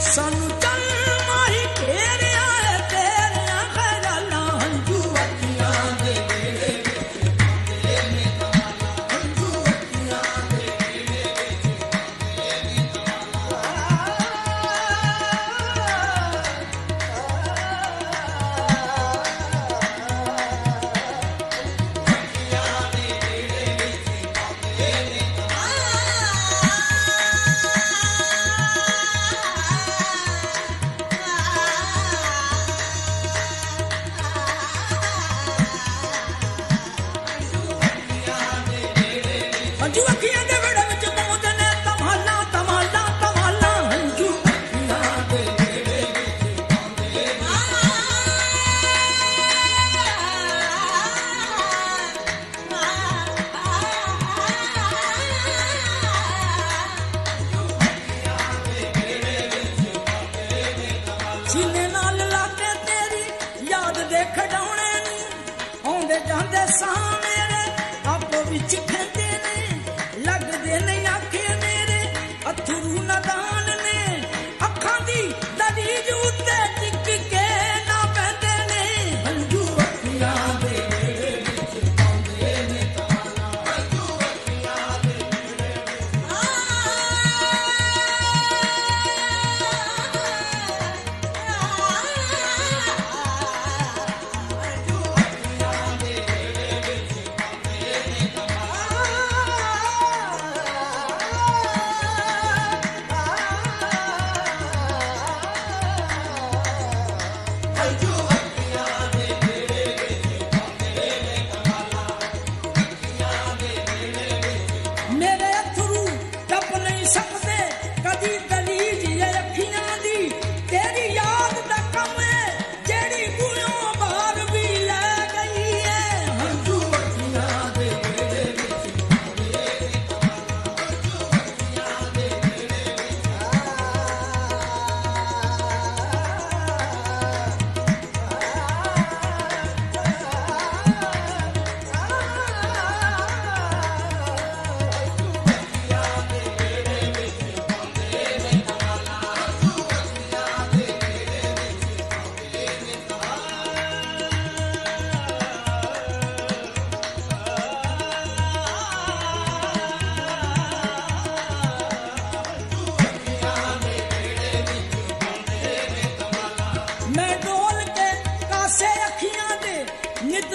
sanu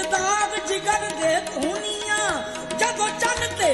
ਦਾਗ ਜਿਗਰ ਦੇ ਧੋਨੀਆਂ ਜਦੋਂ ਚੰਨ ਤੇ